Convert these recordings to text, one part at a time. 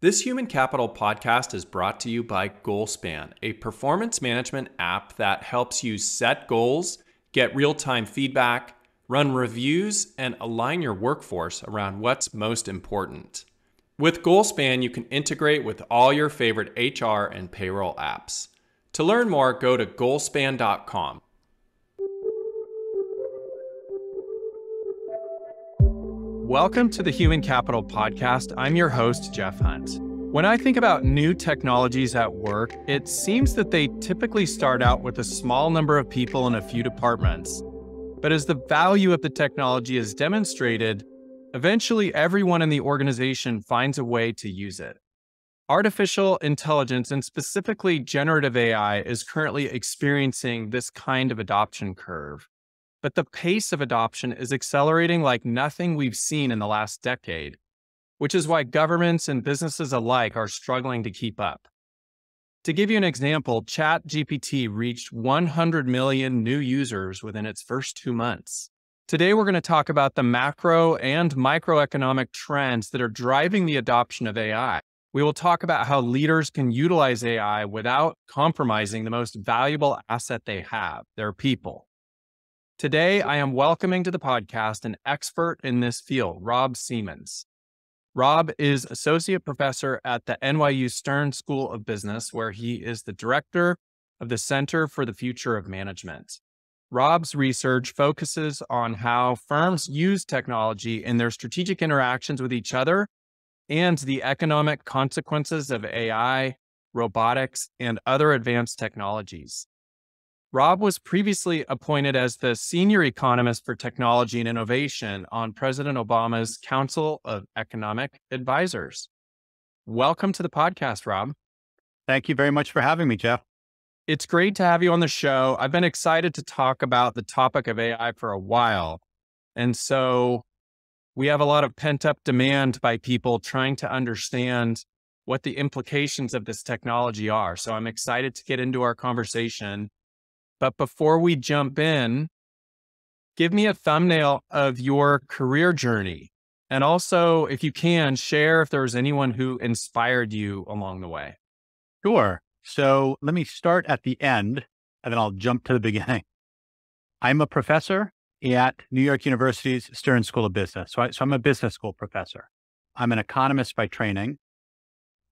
This Human Capital podcast is brought to you by Goalspan, a performance management app that helps you set goals, get real time feedback, run reviews, and align your workforce around what's most important. With Goalspan, you can integrate with all your favorite HR and payroll apps. To learn more, go to goalspan.com. Welcome to the Human Capital Podcast. I'm your host, Jeff Hunt. When I think about new technologies at work, it seems that they typically start out with a small number of people in a few departments. But as the value of the technology is demonstrated, eventually everyone in the organization finds a way to use it. Artificial intelligence, and specifically generative AI, is currently experiencing this kind of adoption curve but the pace of adoption is accelerating like nothing we've seen in the last decade, which is why governments and businesses alike are struggling to keep up. To give you an example, ChatGPT reached 100 million new users within its first two months. Today, we're going to talk about the macro and microeconomic trends that are driving the adoption of AI. We will talk about how leaders can utilize AI without compromising the most valuable asset they have, their people. Today, I am welcoming to the podcast an expert in this field, Rob Seamans. Rob is associate professor at the NYU Stern School of Business, where he is the director of the Center for the Future of Management. Rob's research focuses on how firms use technology in their strategic interactions with each other and the economic consequences of AI, robotics, and other advanced technologies. Rob was previously appointed as the senior economist for technology and innovation on President Obama's Council of Economic Advisors. Welcome to the podcast, Rob. Thank you very much for having me, Jeff. It's great to have you on the show. I've been excited to talk about the topic of AI for a while. And so we have a lot of pent up demand by people trying to understand what the implications of this technology are. So I'm excited to get into our conversation but before we jump in, give me a thumbnail of your career journey. And also, if you can, share if there was anyone who inspired you along the way. Sure. So let me start at the end and then I'll jump to the beginning. I'm a professor at New York University's Stern School of Business. So, I, am a business school professor. I'm an economist by training.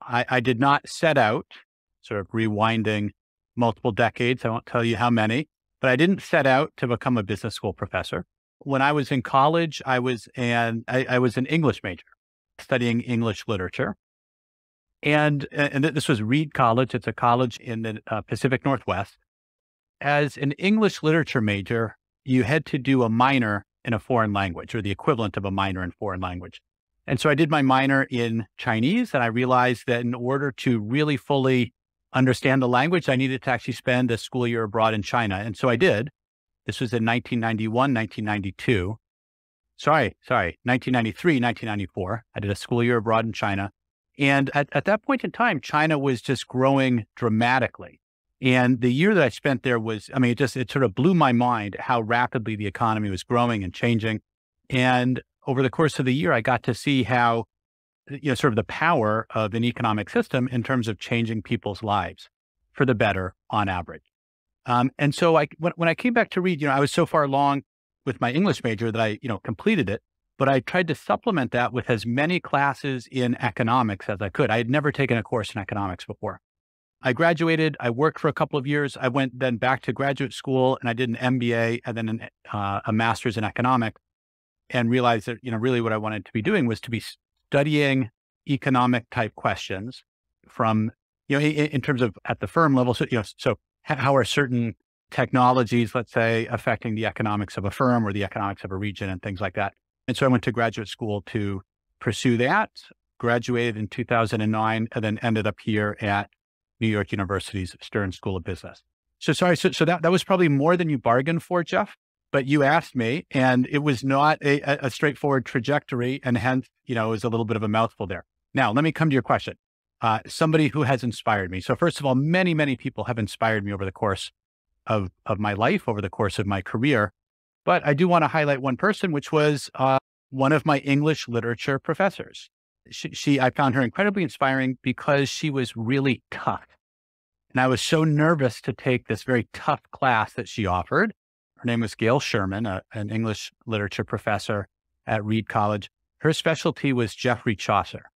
I, I did not set out, sort of rewinding multiple decades. I won't tell you how many, but I didn't set out to become a business school professor. When I was in college, I was an I, I was an English major, studying English literature, and and this was Reed College. It's a college in the uh, Pacific Northwest. As an English literature major, you had to do a minor in a foreign language, or the equivalent of a minor in foreign language. And so I did my minor in Chinese, and I realized that in order to really fully understand the language, I needed to actually spend a school year abroad in China. And so I did. This was in 1991, 1992. Sorry, sorry, 1993, 1994. I did a school year abroad in China. And at, at that point in time, China was just growing dramatically. And the year that I spent there was, I mean, it just, it sort of blew my mind how rapidly the economy was growing and changing. And over the course of the year, I got to see how you know, sort of the power of an economic system in terms of changing people's lives for the better on average. Um, and so I, when, when I came back to Reed, you know, I was so far along with my English major that I, you know, completed it, but I tried to supplement that with as many classes in economics as I could. I had never taken a course in economics before. I graduated. I worked for a couple of years. I went then back to graduate school and I did an MBA and then an, uh, a master's in economics and realized that, you know, really what I wanted to be doing was to be studying economic type questions from, you know, in, in terms of at the firm level. So, you know, so how are certain technologies, let's say, affecting the economics of a firm or the economics of a region and things like that. And so I went to graduate school to pursue that, graduated in 2009, and then ended up here at New York University's Stern School of Business. So sorry, so, so that, that was probably more than you bargained for, Jeff but you asked me and it was not a, a, straightforward trajectory and hence you know it was a little bit of a mouthful there now let me come to your question uh, somebody who has inspired me so first of all many many people have inspired me over the course of of my life over the course of my career but i do want to highlight one person which was uh, one of my english literature professors She, she, I found her incredibly inspiring because she was really tough. And I was so nervous to take this very tough class that she offered. Her name was Gail Sherman, a, an English literature professor at Reed College. Her specialty was Geoffrey Chaucer.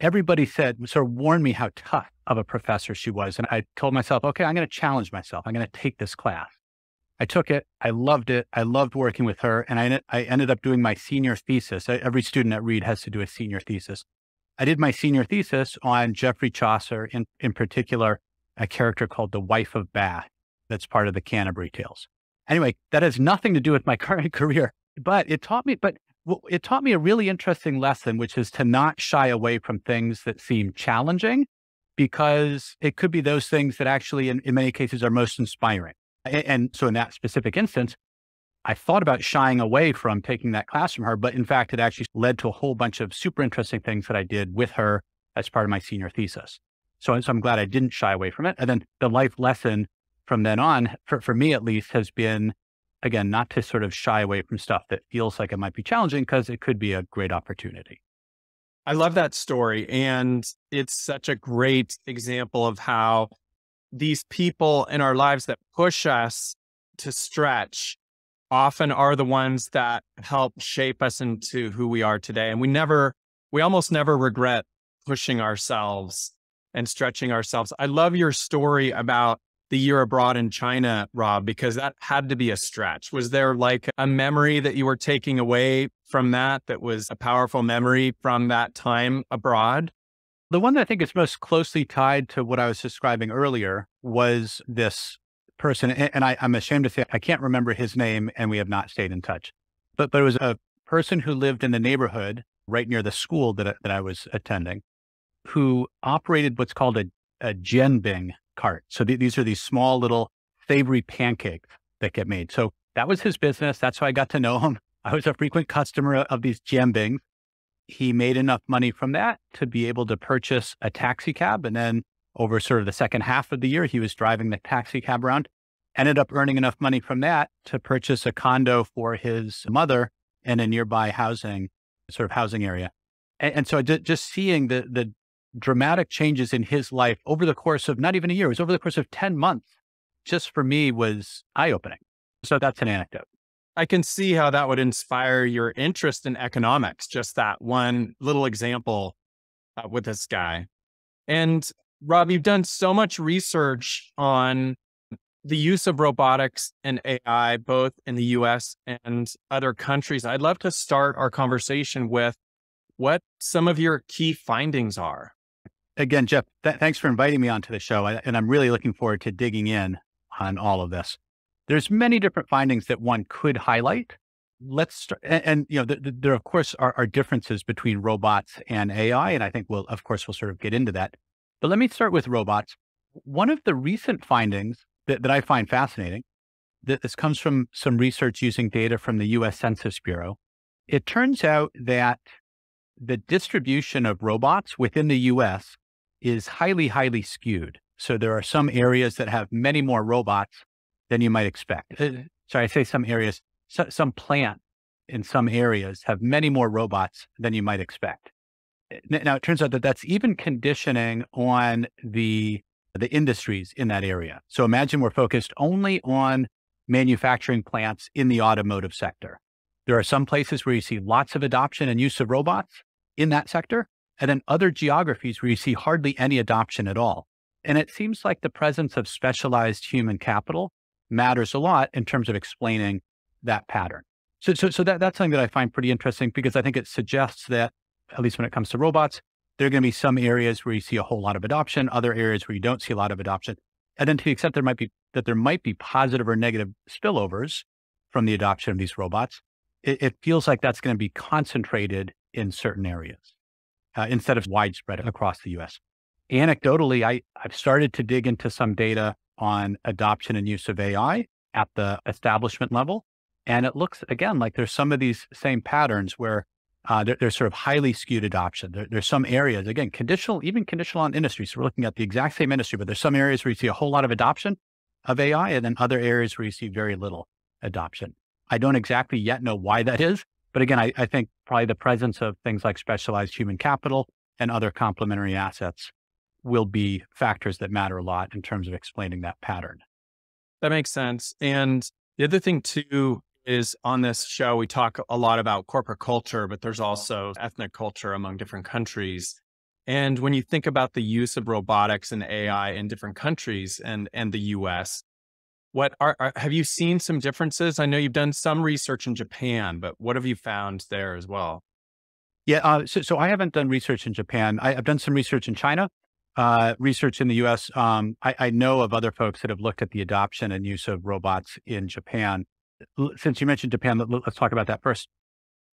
Everybody said, sort of warned me how tough of a professor she was. And I told myself, okay, I'm going to challenge myself. I'm going to take this class. I took it. I loved it. I loved working with her. And I, I ended up doing my senior thesis. Every student at Reed has to do a senior thesis. I did my senior thesis on Geoffrey Chaucer, in, in particular, a character called the Wife of Bath that's part of the Canterbury Tales. Anyway, that has nothing to do with my current career, but it taught me, but it taught me a really interesting lesson, which is to not shy away from things that seem challenging because it could be those things that actually, in, in many cases, are most inspiring. And, and so in that specific instance, I thought about shying away from taking that class from her, but in fact, it actually led to a whole bunch of super interesting things that I did with her as part of my senior thesis. So, so I'm glad I didn't shy away from it. And then the life lesson from then on, for, for me at least, has been again, not to sort of shy away from stuff that feels like it might be challenging because it could be a great opportunity. I love that story. And it's such a great example of how these people in our lives that push us to stretch often are the ones that help shape us into who we are today. And we never, we almost never regret pushing ourselves and stretching ourselves. I love your story about the year abroad in China, Rob, because that had to be a stretch. Was there like a memory that you were taking away from that that was a powerful memory from that time abroad? The one that I think is most closely tied to what I was describing earlier was this person. And I, am ashamed to say I can't remember his name and we have not stayed in touch. But, but it was a person who lived in the neighborhood right near the school that, that I was attending who operated what's called a, a jianbing cart. So th- these are these small little savory pancakes that get made. So that was his business. That's how I got to know him. I was a frequent customer of these jianbings he made enough money from that to be able to purchase a taxi cab. And then over sort of the second half of the year, he was driving the taxi cab around, ended up earning enough money from that to purchase a condo for his mother in a nearby housing, sort of housing area. And, and so just seeing the, the dramatic changes in his life over the course of not even a year, it was over the course of 10 months, just for me was eye opening. So that's an anecdote. I can see how that would inspire your interest in economics, just that one little example uh, with this guy. And Rob, you've done so much research on the use of robotics and AI, both in the US and other countries. I'd love to start our conversation with what some of your key findings are. Again, Jeff, th- thanks for inviting me onto the show. and I'm really looking forward to digging in on all of this. There's many different findings that one could highlight. Let's start, and, and you know, the, the, there of course are, are differences between robots and AI, and I think we'll, of course, we'll sort of get into that. But let me start with robots. One of the recent findings that, that I find fascinating, that this comes from some research using data from the U.S. Census Bureau. It turns out that the distribution of robots within the U.S. is highly, highly skewed. So there are some areas that have many more robots than you might expect. Uh, sorry, I say some areas, so, some plant in some areas have many more robots than you might expect. Now, it turns out that that's even conditioning on the, the industries in that area. So imagine we're focused only on manufacturing plants in the automotive sector. There are some places where you see lots of adoption and use of robots in that sector, and then other geographies where you see hardly any adoption at all. And it seems like the presence of specialized human capital matters a lot in terms of explaining that pattern. So, so, so that, that's something that I find pretty interesting because I think it suggests that, at least when it comes to robots, there are going to be some areas where you see a whole lot of adoption, other areas where you don't see a lot of adoption. And then to the extent there might be that there might be positive or negative spillovers from the adoption of these robots, it, it feels like that's going to be concentrated in certain areas uh, instead of widespread across the US. Anecdotally, I, I've started to dig into some data on adoption and use of AI at the establishment level. And it looks, again, like there's some of these same patterns where uh, there, there's sort of highly skewed adoption. There, there's some areas, again, conditional, even conditional on industry. So we're looking at the exact same industry, but there's some areas where you see a whole lot of adoption of AI and then other areas where you see very little adoption. I don't exactly yet know why that is, But again, I, I think probably the presence of things like specialized human capital and other complementary assets will be factors that matter a lot in terms of explaining that pattern. That makes sense. And the other thing too is on this show, we talk a lot about corporate culture, but there's also ethnic culture among different countries. And when you think about the use of robotics and AI in different countries and, and the US, what are, are, have you seen some differences? I know you've done some research in Japan, but what have you found there as well? Yeah, uh, so, so I haven't done research in Japan. I, have done some research in China, uh, research in the US. Um, I, I, know of other folks that have looked at the adoption and use of robots in Japan. Since you mentioned Japan, let, us talk about that first.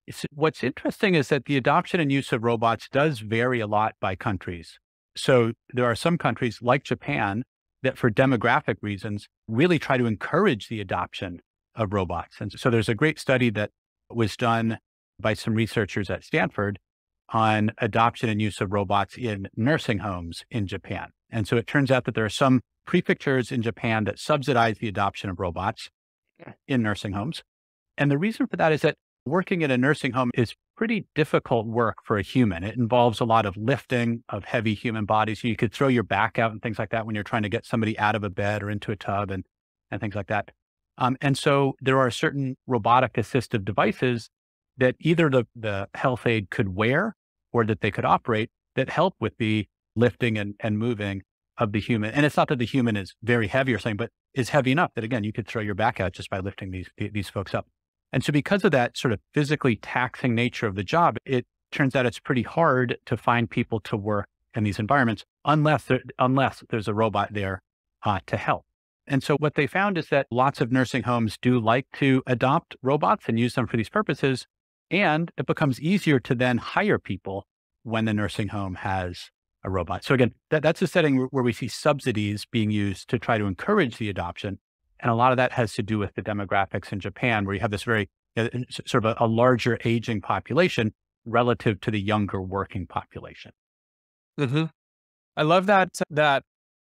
It's, what's interesting is that the adoption and use of robots does vary a lot by countries. So there are some countries like Japan that for demographic reasons really try to encourage the adoption of robots. And so there's a great study that was done by some researchers at Stanford on adoption and use of robots in nursing homes in Japan. And so it turns out that there are some prefectures in Japan that subsidize the adoption of robots in nursing homes. And the reason for that is that working in a nursing home is pretty difficult work for a human. It involves a lot of lifting of heavy human bodies. You could throw your back out and things like that when you're trying to get somebody out of a bed or into a tub and, and things like that. Um, and so there are certain robotic assistive devices that either the, the health aide could wear or that they could operate that help with the lifting and, and moving of the human. And it's not that the human is very heavy or something, but is heavy enough that again, you could throw your back out just by lifting these, these folks up. And so because of that sort of physically taxing nature of the job, it turns out it's pretty hard to find people to work in these environments unless there, unless there's a robot there uh, to help. And so what they found is that lots of nursing homes do like to adopt robots and use them for these purposes. And it becomes easier to then hire people when the nursing home has a robot. So again, that, that's a setting where we see subsidies being used to try to encourage the adoption. And a lot of that has to do with the demographics in Japan, where you have this very uh, sort of a, a larger aging population relative to the younger working population. Mm-hmm. I love that that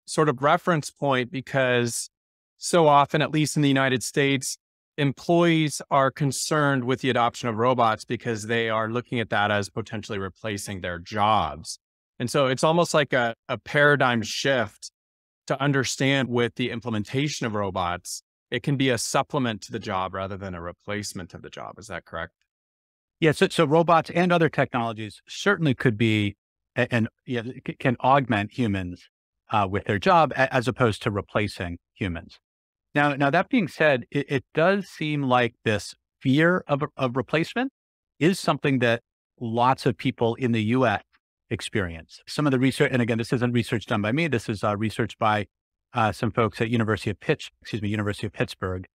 sort of reference point because so often, at least in the United States, employees are concerned with the adoption of robots because they are looking at that as potentially replacing their jobs. And so it's almost like a, a paradigm shift to understand with the implementation of robots, it can be a supplement to the job rather than a replacement of the job. Is that correct? Yeah. So, so robots and other technologies certainly could be and yeah, can augment humans uh, with their job as opposed to replacing humans. Now, now that being said, it, it does seem like this fear of, of replacement is something that lots of people in the U.S experience. Some of the research, and again, this isn't research done by me. This is uh, research by uh, some folks at University of Pitch, excuse me, University of Pittsburgh.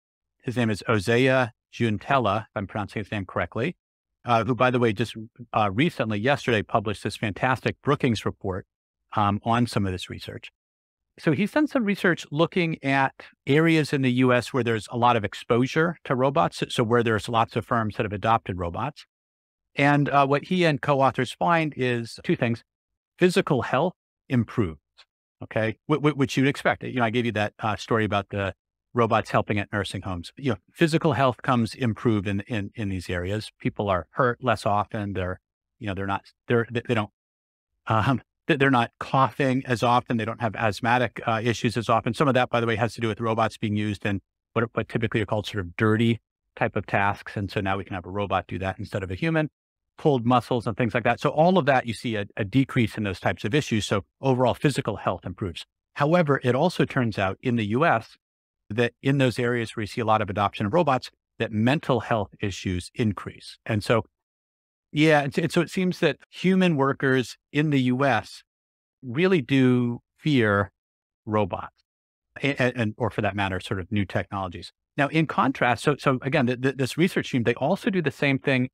His name is Osea Giuntella, if I'm pronouncing his name correctly, uh, who, by the way, just uh, recently, yesterday, published this fantastic Brookings report um, on some of this research. So he's done some research looking at areas in the U.S. where there's a lot of exposure to robots. So where there's lots of firms that have adopted robots. And uh, what he and co-authors find is two things: physical health improves. Okay, w- which you'd expect. You know, I gave you that uh, story about the robots helping at nursing homes. You know, physical health comes improved in in in these areas. People are hurt less often. They're, you know, they're not they're they don't um, they're not coughing as often. They don't have asthmatic uh, issues as often. Some of that, by the way, has to do with robots being used in what, what typically are called sort of dirty type of tasks. And so now we can have a robot do that instead of a human pulled muscles and things like that. So all of that, you see a, a decrease in those types of issues. So overall physical health improves. However, it also turns out in the US that in those areas where you see a lot of adoption of robots, that mental health issues increase. And so, yeah, and so it seems that human workers in the US really do fear robots and, and, or for that matter, sort of new technologies. Now, in contrast, so, so again, this research team, they also do the same thing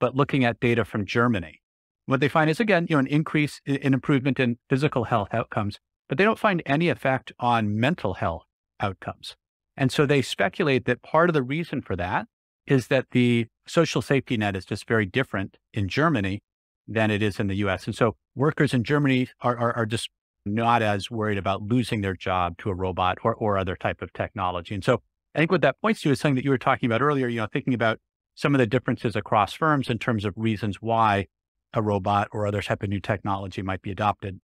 but looking at data from Germany. What they find is again, you know, an increase in improvement in physical health outcomes, but they don't find any effect on mental health outcomes. And so they speculate that part of the reason for that is that the social safety net is just very different in Germany than it is in the US. And so workers in Germany are, are, are just not as worried about losing their job to a robot or, or other type of technology. And so I think what that points to is something that you were talking about earlier, you know, thinking about some of the differences across firms in terms of reasons why a robot or other type of new technology might be adopted.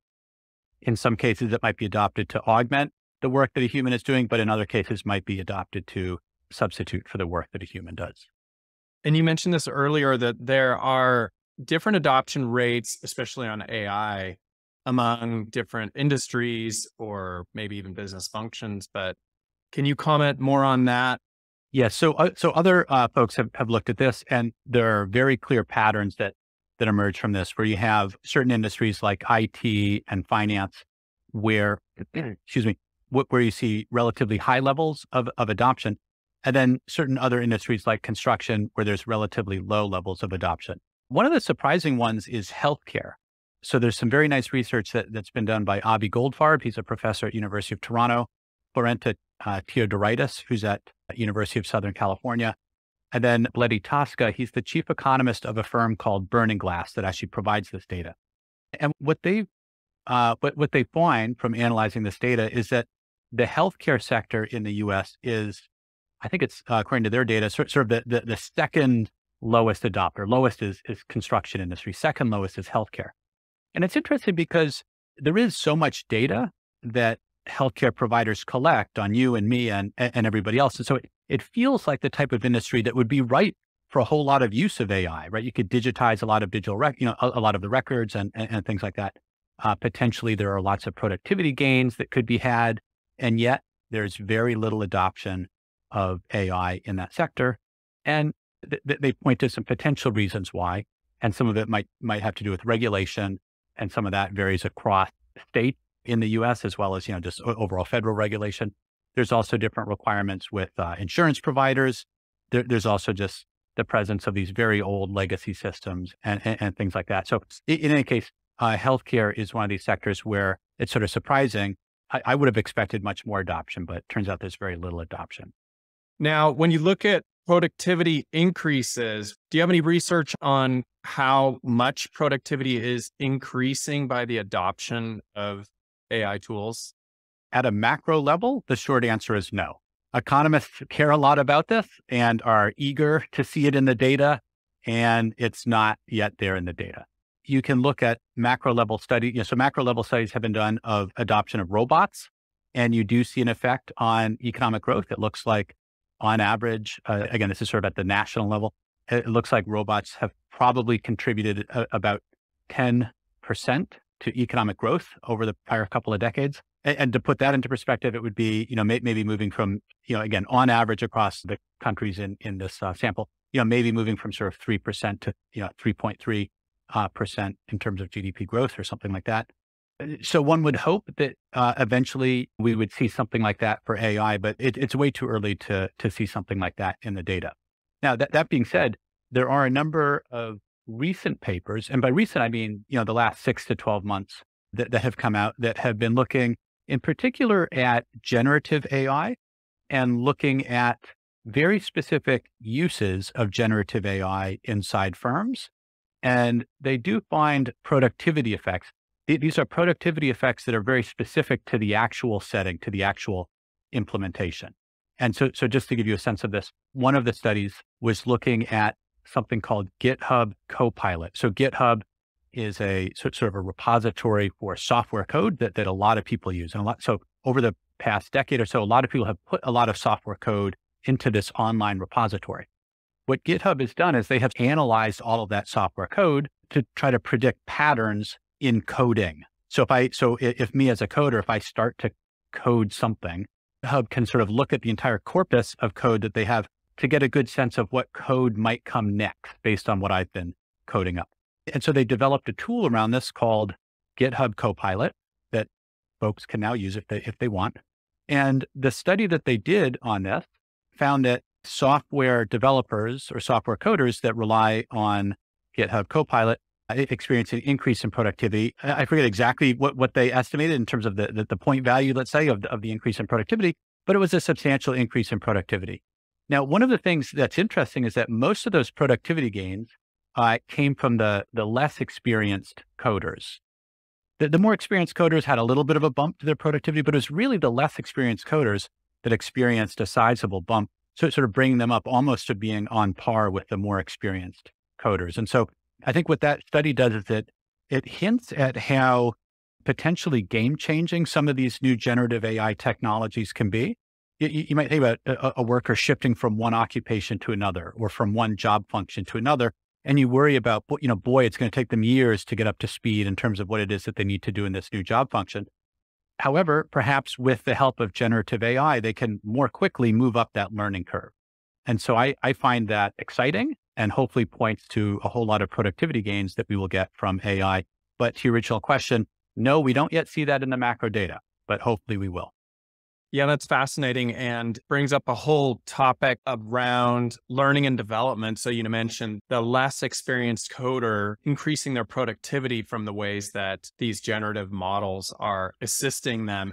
In some cases, it might be adopted to augment the work that a human is doing, but in other cases might be adopted to substitute for the work that a human does. And you mentioned this earlier that there are different adoption rates, especially on AI, among different industries or maybe even business functions. But can you comment more on that? Yes. So, uh, so other uh, folks have, have looked at this, and there are very clear patterns that that emerge from this, where you have certain industries like IT and finance, where excuse me, where you see relatively high levels of, of adoption, and then certain other industries like construction, where there's relatively low levels of adoption. One of the surprising ones is healthcare. So there's some very nice research that, that's been done by Avi Goldfarb. He's a professor at University of Toronto. Florenta uh, Teodoridis, who's at University of Southern California. And then Bledi Taska, he's the chief economist of a firm called Burning Glass that actually provides this data. And what they uh, what, what they find from analyzing this data is that the healthcare sector in the U.S. is, I think it's uh, according to their data, sort, sort of the, the, the second lowest adopter. Lowest is is construction industry. Second lowest is healthcare. And it's interesting because there is so much data that healthcare providers collect on you and me and, and everybody else. And so it, it feels like the type of industry that would be right for a whole lot of use of AI, right? You could digitize a lot of digital, rec- you know, a, a, lot of the records and, and, and things like that. Uh, potentially, there are lots of productivity gains that could be had, and yet there's very little adoption of AI in that sector. And th- th- they point to some potential reasons why, and some of it might might have to do with regulation, and some of that varies across states in the U.S. as well as you know just overall federal regulation. There's also different requirements with uh, insurance providers. There, there's also just the presence of these very old legacy systems and, and, and things like that. So in, any case, uh, healthcare is one of these sectors where it's sort of surprising. I, I would have expected much more adoption, but turns out there's very little adoption. Now, when you look at productivity increases, do you have any research on how much productivity is increasing by the adoption of AI tools? At a macro level, the short answer is no. Economists care a lot about this and are eager to see it in the data, and it's not yet there in the data. You can look at macro level studies. You know, so macro level studies have been done of adoption of robots, and you do see an effect on economic growth. It looks like, on average, uh, again, this is sort of at the national level. It looks like robots have probably contributed a, about 10% to economic growth over the prior couple of decades. And, and to put that into perspective, it would be, you know, may, maybe moving from, you know, again, on average across the countries in, in this uh, sample, you know, maybe moving from sort of 3% to, you know, 3.3 uh, percent in terms of GDP growth or something like that. Uh, so one would hope that uh, eventually we would see something like that for AI, but it, it's way too early to to see something like that in the data. Now that that being said, there are a number of recent papers, and by recent, I mean, you know, the last six to 12 months that, that have come out that have been looking in particular at generative AI and looking at very specific uses of generative AI inside firms. And they do find productivity effects. These are productivity effects that are very specific to the actual setting, to the actual implementation. And so, so just to give you a sense of this, one of the studies was looking at something called GitHub Copilot. So GitHub is a sort of a repository for software code that, that a lot of people use. And a lot, so over the past decade or so, a lot of people have put a lot of software code into this online repository. What GitHub has done is they have analyzed all of that software code to try to predict patterns in coding. So if I, so if me as a coder, if I start to code something, GitHub can sort of look at the entire corpus of code that they have to get a good sense of what code might come next based on what I've been coding up. And so they developed a tool around this called GitHub Copilot that folks can now use if they, if they want. And the study that they did on this found that software developers or software coders that rely on GitHub Copilot uh, experience an increase in productivity. I forget exactly what, what they estimated in terms of the, the, the point value, let's say, of of the increase in productivity, but it was a substantial increase in productivity. Now, one of the things that's interesting is that most of those productivity gains uh, came from the, the less experienced coders. The, the more experienced coders had a little bit of a bump to their productivity, but it was really the less experienced coders that experienced a sizable bump So sort of bringing them up almost to being on par with the more experienced coders. And so I think what that study does is that it hints at how potentially game changing some of these new generative AI technologies can be. You, you might think about a, a, worker shifting from one occupation to another or from one job function to another. And you worry about, you know, boy, it's going to take them years to get up to speed in terms of what it is that they need to do in this new job function. However, perhaps with the help of generative AI, they can more quickly move up that learning curve. And so I, I find that exciting and hopefully points to a whole lot of productivity gains that we will get from AI. But to your original question, no, we don't yet see that in the macro data, but hopefully we will. Yeah, that's fascinating and brings up a whole topic around learning and development. So, you mentioned the less experienced coder increasing their productivity from the ways that these generative models are assisting them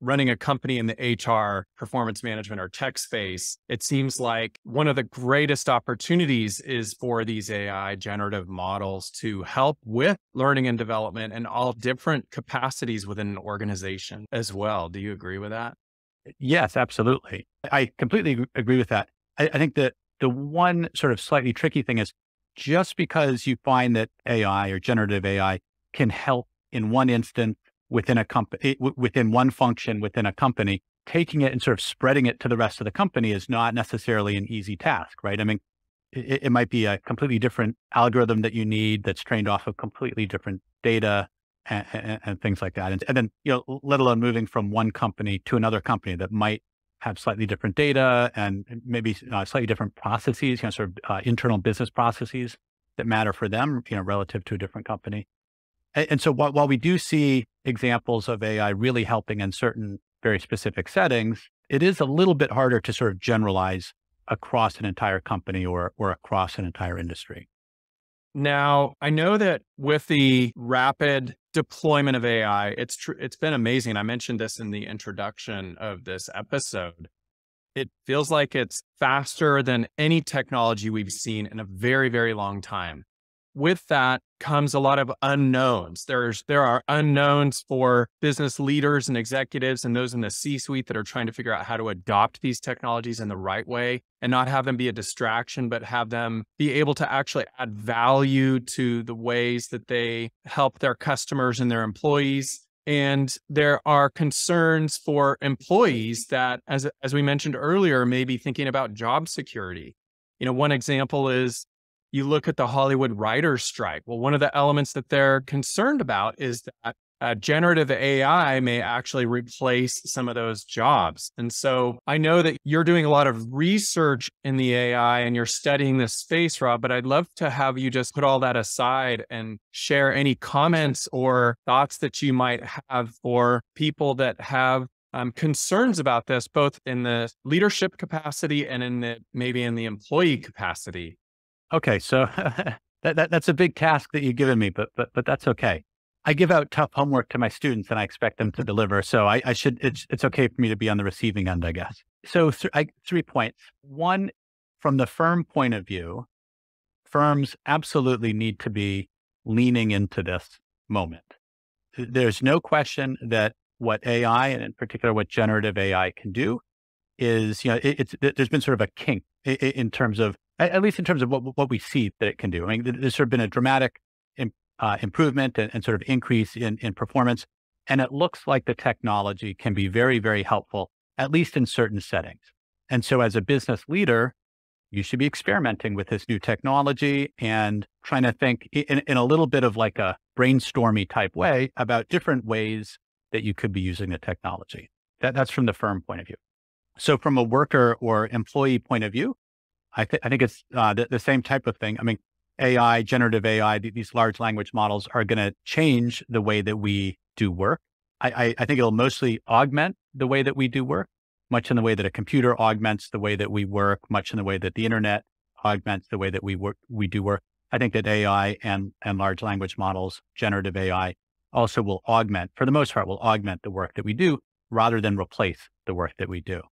running a company in the HR, performance management, or tech space, it seems like one of the greatest opportunities is for these AI generative models to help with learning and development and all different capacities within an organization as well. Do you agree with that? Yes, absolutely. I completely agree with that. I, I think that the one sort of slightly tricky thing is just because you find that AI or generative AI can help in one instance within a company, within one function within a company, taking it and sort of spreading it to the rest of the company is not necessarily an easy task, right? I mean, it, it might be a completely different algorithm that you need that's trained off of completely different data and, and, and things like that. And, and, then, you know, let alone moving from one company to another company that might have slightly different data and maybe uh, slightly different processes, you know, sort of uh, internal business processes that matter for them, you know, relative to a different company. And, so while, while we do see examples of AI really helping in certain very specific settings, it is a little bit harder to sort of generalize across an entire company or, or across an entire industry. Now, I know that with the rapid deployment of AI, it's true. It's been amazing. I mentioned this in the introduction of this episode. It feels like it's faster than any technology we've seen in a very, very long time with that comes a lot of unknowns. There's there are unknowns for business leaders and executives and those in the C-suite that are trying to figure out how to adopt these technologies in the right way and not have them be a distraction, but have them be able to actually add value to the ways that they help their customers and their employees. And there are concerns for employees that, as, as we mentioned earlier, may be thinking about job security. You know, one example is you look at the Hollywood writers' strike. Well, one of the elements that they're concerned about is that uh, generative AI may actually replace some of those jobs. And so I know that you're doing a lot of research in the AI and you're studying this space, Rob, but I'd love to have you just put all that aside and share any comments or thoughts that you might have for people that have um, concerns about this, both in the leadership capacity and in the maybe in the employee capacity. Okay, so that, that that's a big task that you've given me, but but but that's okay. I give out tough homework to my students, and I expect them to mm-hmm. deliver. So I, I should it's it's okay for me to be on the receiving end, I guess. So th- I, three points. One, from the firm point of view, firms absolutely need to be leaning into this moment. There's no question that what AI and in particular what generative AI can do is, you know, it, it's there's been sort of a kink in terms of at least in terms of what, what we see that it can do. I mean, there's sort of been a dramatic uh, improvement and, and, sort of increase in, in performance. And it looks like the technology can be very, very helpful, at least in certain settings. And so as a business leader, you should be experimenting with this new technology and trying to think in, in a little bit of like a brainstormy type way about different ways that you could be using the technology. That, that's from the firm point of view. So from a worker or employee point of view, I, th- I think it's uh, the, the, same type of thing. I mean, AI, generative AI, these large language models are going to change the way that we do work. I, I, I, think it'll mostly augment the way that we do work, much in the way that a computer augments the way that we work, much in the way that the internet augments the way that we work, we do work. I think that AI and, and large language models, generative AI also will augment, for the most part, will augment the work that we do rather than replace the work that we do.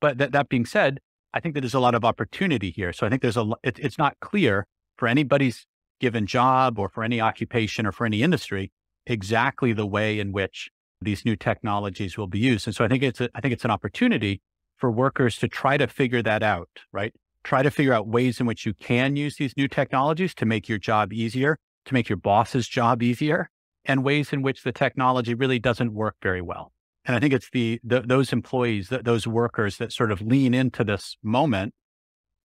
But that, that being said, I think that there's a lot of opportunity here. So I think there's a, it, it's not clear for anybody's given job or for any occupation or for any industry exactly the way in which these new technologies will be used. And so I think it's a, I think it's an opportunity for workers to try to figure that out, right? Try to figure out ways in which you can use these new technologies to make your job easier, to make your boss's job easier, and ways in which the technology really doesn't work very well. And I think it's the, the those employees, that those workers that sort of lean into this moment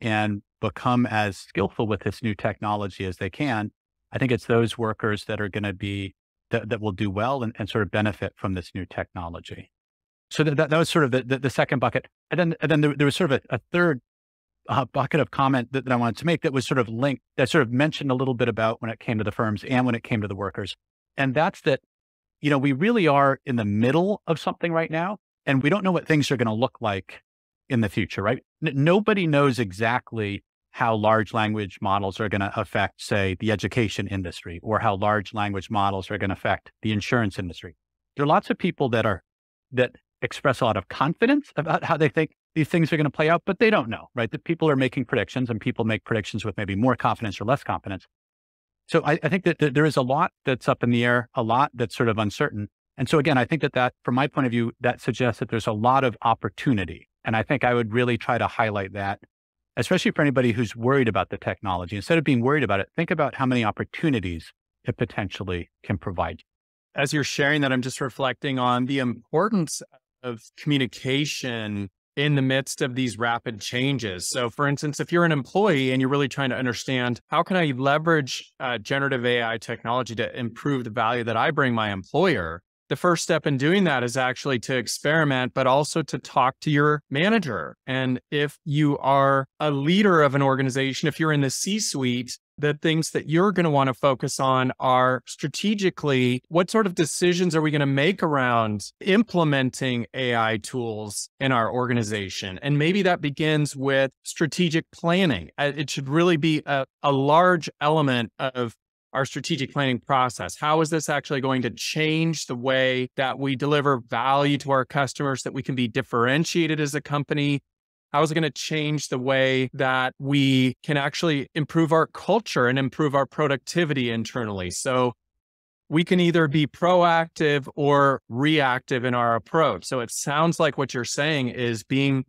and become as skillful with this new technology as they can. I think it's those workers that are going to be that, that will do well and, and, sort of benefit from this new technology. So that, that, that was sort of the, the, the, second bucket. And then, and then there, there was sort of a, a third uh, bucket of comment that, that I wanted to make that was sort of linked, that sort of mentioned a little bit about when it came to the firms and when it came to the workers. And that's that you know, we really are in the middle of something right now, and we don't know what things are going to look like in the future, right? N- nobody knows exactly how large language models are going to affect, say, the education industry or how large language models are going to affect the insurance industry. There are lots of people that are, that express a lot of confidence about how they think these things are going to play out, but they don't know, right? That people are making predictions and people make predictions with maybe more confidence or less confidence. So I, I think that, that there is a lot that's up in the air, a lot that's sort of uncertain. And so again, I think that that, from my point of view, that suggests that there's a lot of opportunity. And I think I would really try to highlight that, especially for anybody who's worried about the technology. Instead of being worried about it, think about how many opportunities it potentially can provide. As you're sharing that, I'm just reflecting on the importance of communication in the midst of these rapid changes. So, for instance, if you're an employee and you're really trying to understand how can I leverage uh, generative AI technology to improve the value that I bring my employer, the first step in doing that is actually to experiment, but also to talk to your manager. And if you are a leader of an organization, if you're in the C suite, the things that you're going to want to focus on are strategically what sort of decisions are we going to make around implementing AI tools in our organization? And maybe that begins with strategic planning. Uh, it should really be a, a large element of our strategic planning process. How is this actually going to change the way that we deliver value to our customers, that we can be differentiated as a company? How is it going to change the way that we can actually improve our culture and improve our productivity internally? So we can either be proactive or reactive in our approach. So it sounds like what you're saying is being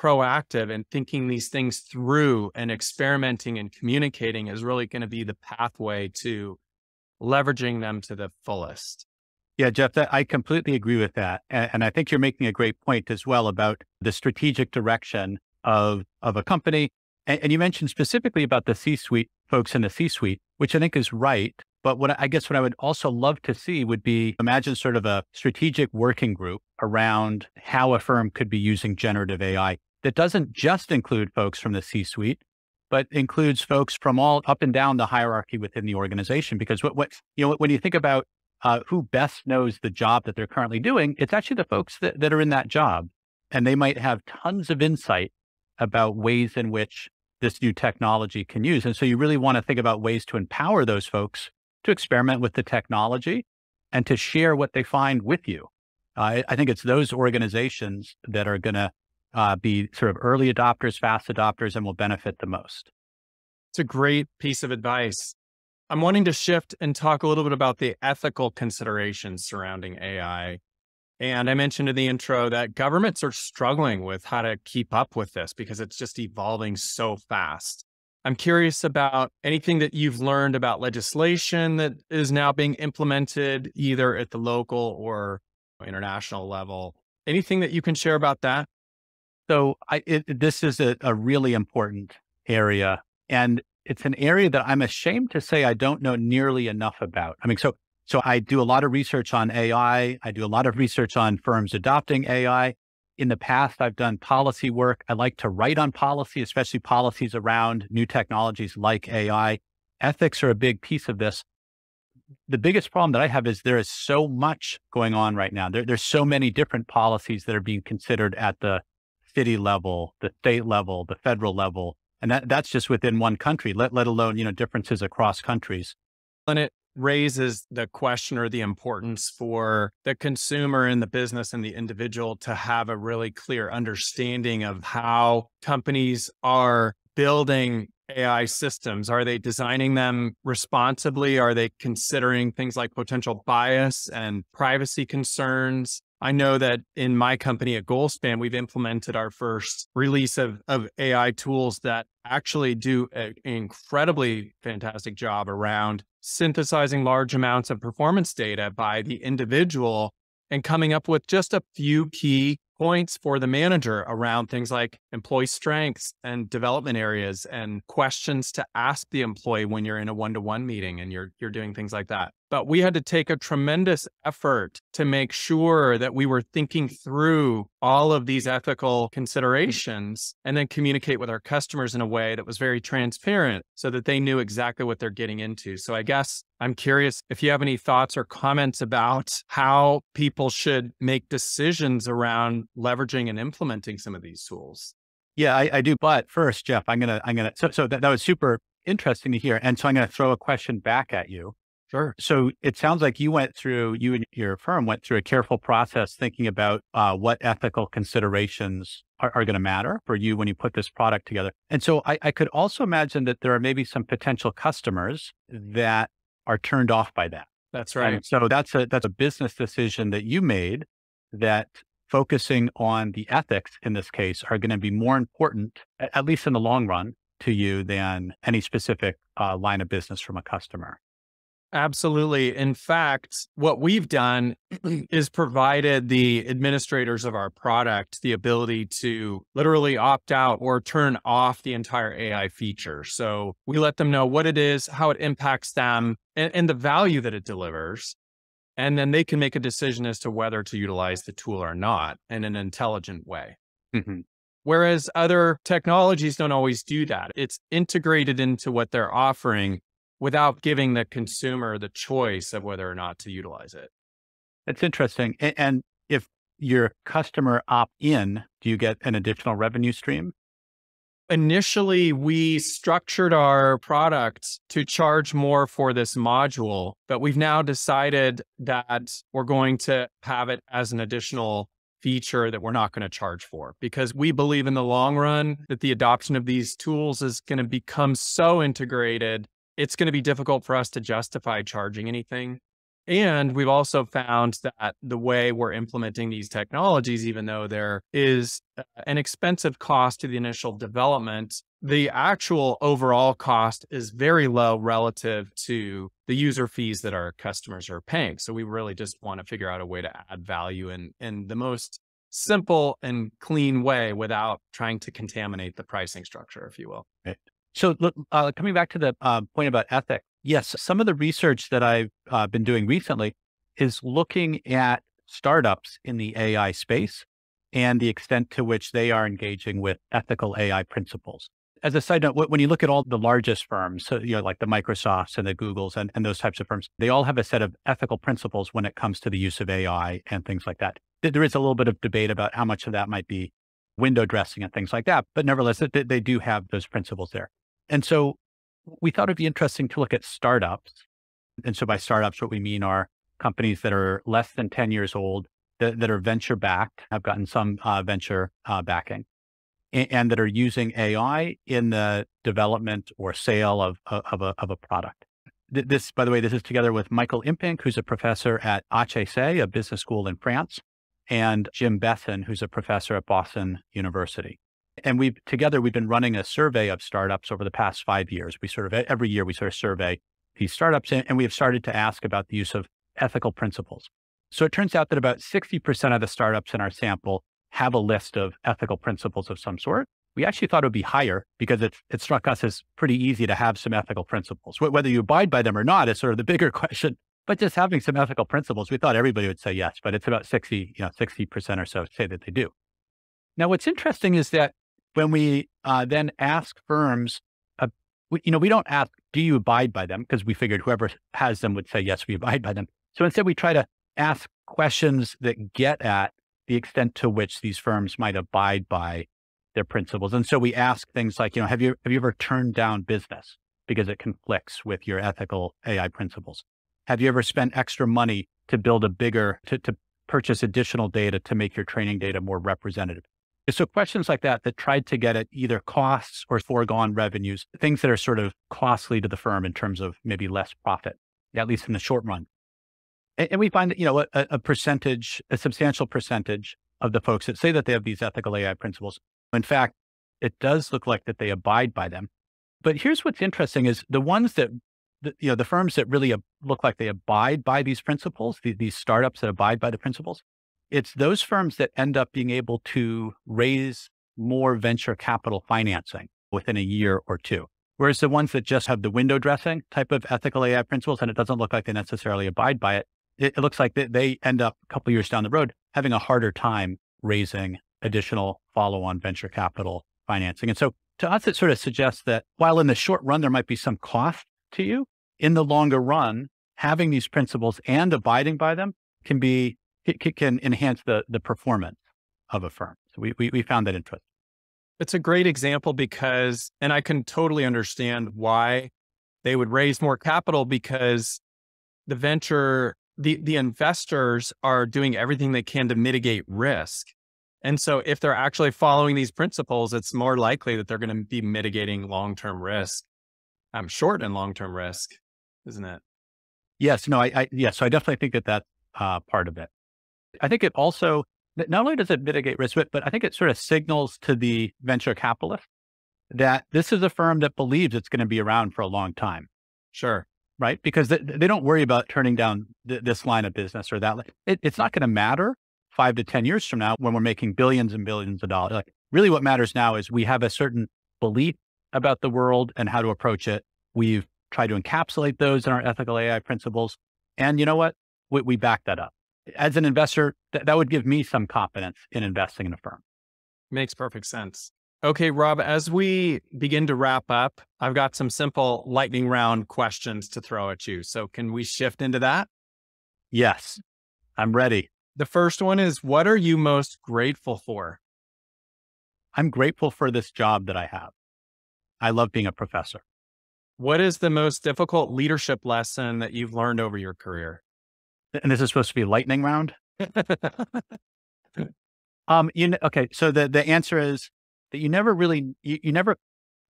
proactive and thinking these things through and experimenting and communicating is really going to be the pathway to leveraging them to the fullest. Yeah, Jeff, that, I completely agree with that. And, and, I think you're making a great point as well about the strategic direction of, of a company. And, and you mentioned specifically about the C suite folks in the C suite, which I think is right. But what I guess what I would also love to see would be imagine sort of a strategic working group around how a firm could be using generative AI that doesn't just include folks from the C suite, but includes folks from all up and down the hierarchy within the organization. Because what, what you know, when you think about uh, who best knows the job that they're currently doing, it's actually the folks that, that are in that job. And they might have tons of insight about ways in which this new technology can use. And so you really want to think about ways to empower those folks to experiment with the technology and to share what they find with you. I think it's those organizations that are going to uh, be sort of early adopters, fast adopters, and will benefit the most. It's a great piece of advice. I'm wanting to shift and talk a little bit about the ethical considerations surrounding AI. And I mentioned in the intro that governments are struggling with how to keep up with this because it's just evolving so fast. I'm curious about anything that you've learned about legislation that is now being implemented either at the local or international level. Anything that you can share about that? So I, it, this is a, a really important area, and it's an area that I'm ashamed to say I don't know nearly enough about. I mean, so so I do a lot of research on AI. I do a lot of research on firms adopting AI. In the past, I've done policy work. I like to write on policy, especially policies around new technologies like AI. Ethics are a big piece of this. The biggest problem that I have is there is so much going on right now. There, there's so many different policies that are being considered at the city level, the state level, the federal level. And that, that's just within one country, let, let alone, you know, differences across countries. And it raises the question or the importance for the consumer and the business and the individual to have a really clear understanding of how companies are building AI systems? Are they designing them responsibly? Are they considering things like potential bias and privacy concerns? I know that in my company at Goalspan, we've implemented our first release of, of AI tools that actually do an incredibly fantastic job around synthesizing large amounts of performance data by the individual and coming up with just a few key points for the manager around things like employee strengths and development areas and questions to ask the employee when you're in a one-to-one meeting and you're you're doing things like that. But we had to take a tremendous effort to make sure that we were thinking through all of these ethical considerations and then communicate with our customers in a way that was very transparent so that they knew exactly what they're getting into. So I guess I'm curious if you have any thoughts or comments about how people should make decisions around leveraging and implementing some of these tools. Yeah, I, I do. But first, Jeff, I'm gonna, I'm gonna. So, so that, that was super interesting to hear, and so I'm gonna throw a question back at you. Sure. So it sounds like you went through, you and your firm went through a careful process thinking about uh, what ethical considerations are, are going to matter for you when you put this product together. And so I, I could also imagine that there are maybe some potential customers that are turned off by that. That's right. And so that's a that's a business decision that you made that focusing on the ethics in this case are going to be more important, at least in the long run, to you than any specific uh, line of business from a customer. Absolutely. In fact, what we've done is provided the administrators of our product the ability to literally opt out or turn off the entire AI feature. So we let them know what it is, how it impacts them, and, and the value that it delivers. And then they can make a decision as to whether to utilize the tool or not in an intelligent way. Mm-hmm. Whereas other technologies don't always do that. It's integrated into what they're offering without giving the consumer the choice of whether or not to utilize it. That's interesting. And if your customer opt in, do you get an additional revenue stream? Initially, we structured our product to charge more for this module, but we've now decided that we're going to have it as an additional feature that we're not going to charge for because we believe in the long run that the adoption of these tools is going to become so integrated it's going to be difficult for us to justify charging anything. And we've also found that the way we're implementing these technologies, even though there is uh, an expensive cost to the initial development, the actual overall cost is very low relative to the user fees that our customers are paying. So we really just want to figure out a way to add value in, in the most simple and clean way without trying to contaminate the pricing structure, if you will. Right. So uh, coming back to the uh, point about ethics, yes, some of the research that I've uh, been doing recently is looking at startups in the AI space and the extent to which they are engaging with ethical AI principles. As a side note, when you look at all the largest firms, so, you know, like the Microsofts and the Googles and, and those types of firms, they all have a set of ethical principles when it comes to the use of AI and things like that. There is a little bit of debate about how much of that might be window dressing and things like that, but nevertheless, they, they do have those principles there. And so we thought it'd be interesting to look at startups. And so by startups, what we mean are companies that are less than 10 years old, that, that are venture backed, have gotten some uh, venture uh, backing, and, and, that are using AI in the development or sale of, of, a, of a product. This, by the way, this is together with Michael Impink, who's a professor at HEC, a business school in France, and Jim Bessen, who's a professor at Boston University. And we've together, we've been running a survey of startups over the past five years. We sort of every year we sort of survey these startups and, we have started to ask about the use of ethical principles. So it turns out that about 60% of the startups in our sample have a list of ethical principles of some sort. We actually thought it would be higher because it, it struck us as pretty easy to have some ethical principles. Whether you abide by them or not is sort of the bigger question. But just having some ethical principles, we thought everybody would say yes, but it's about 60, you know, 60% or so say that they do. Now, what's interesting is that when we uh, then ask firms, uh, we, you know, we don't ask, do you abide by them? Because we figured whoever has them would say, yes, we abide by them. So instead, we try to ask questions that get at the extent to which these firms might abide by their principles. And so we ask things like, you know, have you, have you ever turned down business because it conflicts with your ethical AI principles? Have you ever spent extra money to build a bigger, to, to purchase additional data to make your training data more representative? So questions like that that tried to get at either costs or foregone revenues, things that are sort of costly to the firm in terms of maybe less profit, at least in the short run. And, and we find that, you know, a, a percentage, a substantial percentage of the folks that say that they have these ethical AI principles, in fact, it does look like that they abide by them. But here's what's interesting is the ones that, the, you know, the firms that really look like they abide by these principles, the, these startups that abide by the principles, it's those firms that end up being able to raise more venture capital financing within a year or two. Whereas the ones that just have the window dressing type of ethical AI principles, and it doesn't look like they necessarily abide by it, it, it looks like they, they end up a couple years down the road having a harder time raising additional follow on venture capital financing. And so to us, it sort of suggests that while in the short run, there might be some cost to you, in the longer run, having these principles and abiding by them can be, can enhance the, the performance of a firm. So we, we, we found that interesting. It's a great example because, and I can totally understand why they would raise more capital because the venture, the, the investors are doing everything they can to mitigate risk. And so if they're actually following these principles, it's more likely that they're going to be mitigating long-term risk, I'm um, short and long-term risk, isn't it? Yes, no, I, I yes. So I definitely think that that's uh, part of it. I think it also not only does it mitigate risk, but, but I think it sort of signals to the venture capitalist that this is a firm that believes it's going to be around for a long time. Sure. Right. Because they, they don't worry about turning down th- this line of business or that. It, it's not going to matter five to 10 years from now when we're making billions and billions of dollars. Like really what matters now is we have a certain belief about the world and how to approach it. We've tried to encapsulate those in our ethical AI principles. And you know what? We, we back that up as an investor, th- that would give me some confidence in investing in a firm. Makes perfect sense. Okay, Rob, as we begin to wrap up, I've got some simple lightning round questions to throw at you. So, can we shift into that? Yes, I'm ready. The first one is What are you most grateful for? I'm grateful for this job that I have. I love being a professor. What is the most difficult leadership lesson that you've learned over your career? And this is supposed to be lightning round. um, you know, okay. So the the answer is that you never really, you, you never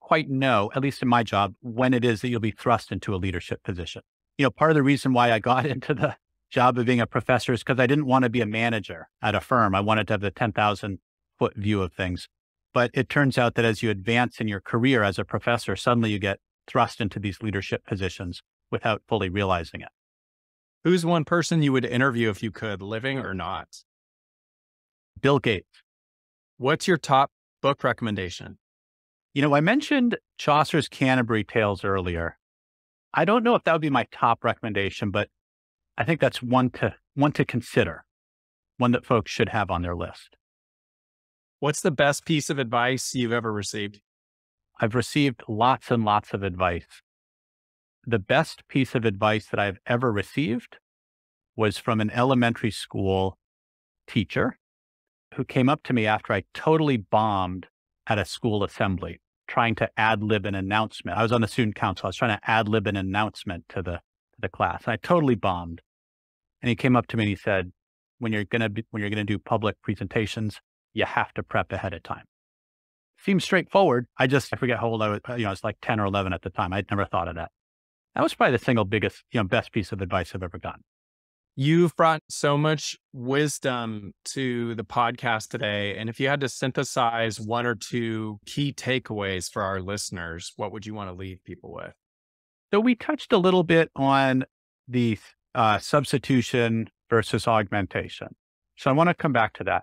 quite know, at least in my job, when it is that you'll be thrust into a leadership position. You know, part of the reason why I got into the job of being a professor is because I didn't want to be a manager at a firm. I wanted to have the 10,000 foot view of things. But it turns out that as you advance in your career as a professor, suddenly you get thrust into these leadership positions without fully realizing it. Who's one person you would interview if you could, living or not? Bill Gates. What's your top book recommendation? You know, I mentioned Chaucer's Canterbury Tales earlier. I don't know if that would be my top recommendation, but I think that's one to one to consider, one that folks should have on their list. What's the best piece of advice you've ever received? I've received lots and lots of advice the best piece of advice that I've ever received was from an elementary school teacher who came up to me after I totally bombed at a school assembly trying to ad lib an announcement. I was on the student council. I was trying to ad lib an announcement to the to the class. And I totally bombed. And he came up to me and he said, "When you're gonna be, when you're gonna do public presentations, you have to prep ahead of time." Seems straightforward. I just I forget how old I was. Uh, you know, I was like ten or eleven at the time. I'd never thought of that. That was probably the single biggest, you know, best piece of advice I've ever gotten. You've brought so much wisdom to the podcast today. And if you had to synthesize one or two key takeaways for our listeners, what would you want to leave people with? So we touched a little bit on the uh, substitution versus augmentation. So I want to come back to that.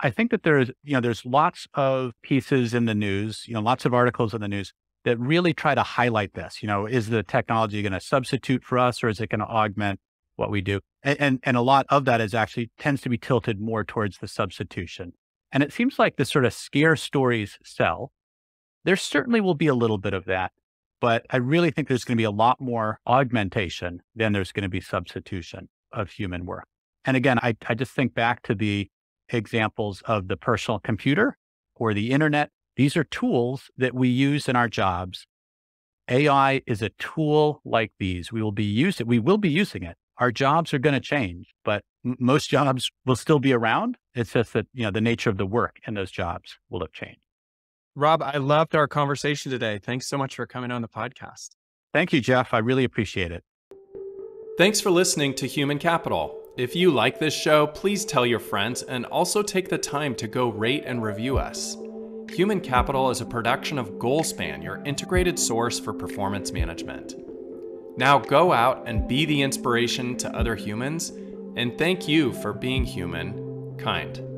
I think that there's, you know, there's lots of pieces in the news, you know, lots of articles in the news that really try to highlight this. You know, is the technology going to substitute for us or is it going to augment what we do? And, and, and a lot of that is actually tends to be tilted more towards the substitution. And it seems like the sort of scare stories sell. There certainly will be a little bit of that, but I really think there's going to be a lot more augmentation than there's going to be substitution of human work. And again, I, I just think back to the examples of the personal computer or the internet these are tools that we use in our jobs. AI is a tool like these. We will be using We will be using it. Our jobs are going to change, but m- most jobs will still be around. It's just that, you know, the nature of the work in those jobs will have changed. Rob, I loved our conversation today. Thanks so much for coming on the podcast. Thank you, Jeff. I really appreciate it. Thanks for listening to Human Capital. If you like this show, please tell your friends and also take the time to go rate and review us. Human Capital is a production of Goalspan, your integrated source for performance management. Now go out and be the inspiration to other humans, and thank you for being human, kind.